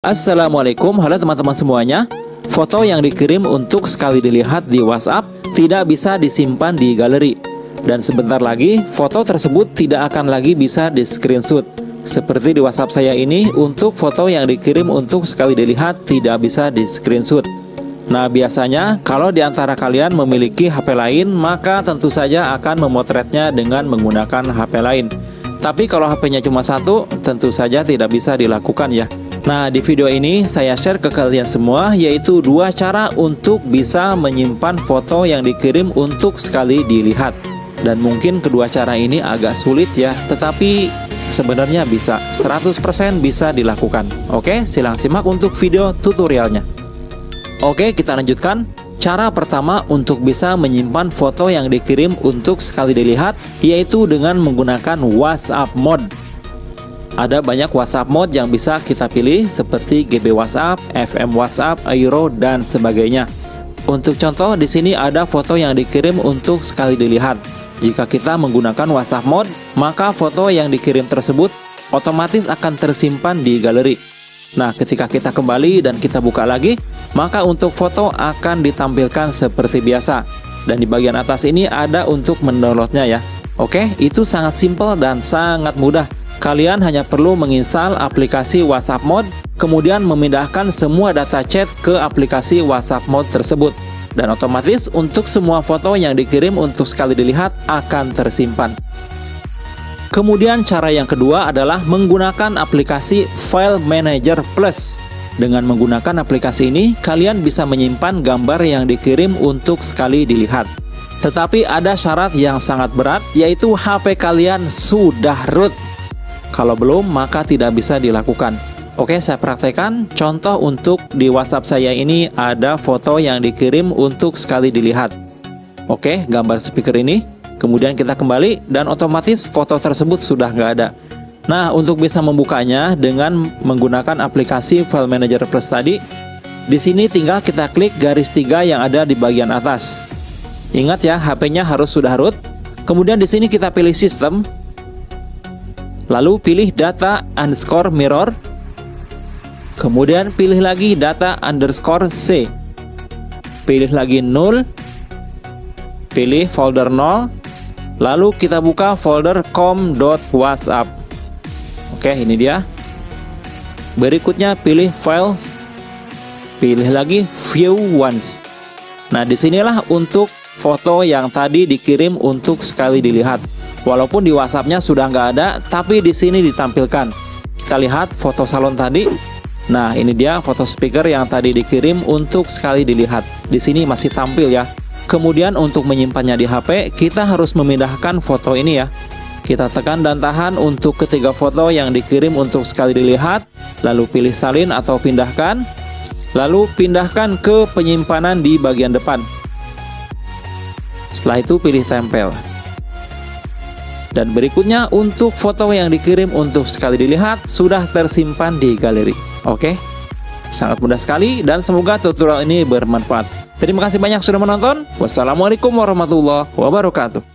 Assalamualaikum, halo teman-teman semuanya. Foto yang dikirim untuk sekali dilihat di WhatsApp tidak bisa disimpan di galeri. Dan sebentar lagi, foto tersebut tidak akan lagi bisa di screenshot. Seperti di WhatsApp saya ini, untuk foto yang dikirim untuk sekali dilihat tidak bisa di screenshot. Nah, biasanya kalau di antara kalian memiliki HP lain, maka tentu saja akan memotretnya dengan menggunakan HP lain. Tapi kalau HP-nya cuma satu, tentu saja tidak bisa dilakukan ya. Nah, di video ini saya share ke kalian semua yaitu dua cara untuk bisa menyimpan foto yang dikirim untuk sekali dilihat. Dan mungkin kedua cara ini agak sulit ya, tetapi sebenarnya bisa 100% bisa dilakukan. Oke, silang simak untuk video tutorialnya. Oke, kita lanjutkan. Cara pertama untuk bisa menyimpan foto yang dikirim untuk sekali dilihat yaitu dengan menggunakan WhatsApp mode. Ada banyak WhatsApp mode yang bisa kita pilih seperti GB WhatsApp, FM WhatsApp, Euro dan sebagainya. Untuk contoh di sini ada foto yang dikirim untuk sekali dilihat. Jika kita menggunakan WhatsApp mode, maka foto yang dikirim tersebut otomatis akan tersimpan di galeri. Nah, ketika kita kembali dan kita buka lagi, maka untuk foto akan ditampilkan seperti biasa. Dan di bagian atas ini ada untuk mendownloadnya ya. Oke, itu sangat simpel dan sangat mudah. Kalian hanya perlu menginstal aplikasi WhatsApp Mode, kemudian memindahkan semua data chat ke aplikasi WhatsApp Mode tersebut. Dan otomatis untuk semua foto yang dikirim untuk sekali dilihat akan tersimpan. Kemudian cara yang kedua adalah menggunakan aplikasi File Manager Plus. Dengan menggunakan aplikasi ini, kalian bisa menyimpan gambar yang dikirim untuk sekali dilihat. Tetapi ada syarat yang sangat berat, yaitu HP kalian sudah root kalau belum, maka tidak bisa dilakukan. Oke, saya praktekkan. Contoh untuk di WhatsApp saya ini ada foto yang dikirim untuk sekali dilihat. Oke, gambar speaker ini. Kemudian kita kembali dan otomatis foto tersebut sudah nggak ada. Nah, untuk bisa membukanya dengan menggunakan aplikasi File Manager Plus tadi, di sini tinggal kita klik garis tiga yang ada di bagian atas. Ingat ya, HP-nya harus sudah root. Kemudian di sini kita pilih sistem, Lalu pilih data underscore mirror. Kemudian pilih lagi data underscore C. Pilih lagi 0. Pilih folder 0. Lalu kita buka folder com.whatsapp. Oke, ini dia. Berikutnya pilih files. Pilih lagi view once. Nah, di sinilah untuk foto yang tadi dikirim untuk sekali dilihat. Walaupun di WhatsAppnya sudah nggak ada, tapi di sini ditampilkan. Kita lihat foto salon tadi. Nah, ini dia foto speaker yang tadi dikirim untuk sekali dilihat. Di sini masih tampil ya. Kemudian untuk menyimpannya di HP, kita harus memindahkan foto ini ya. Kita tekan dan tahan untuk ketiga foto yang dikirim untuk sekali dilihat, lalu pilih salin atau pindahkan, lalu pindahkan ke penyimpanan di bagian depan. Setelah itu pilih tempel. Dan berikutnya untuk foto yang dikirim untuk sekali dilihat sudah tersimpan di galeri. Oke? Sangat mudah sekali dan semoga tutorial ini bermanfaat. Terima kasih banyak sudah menonton. Wassalamualaikum warahmatullahi wabarakatuh.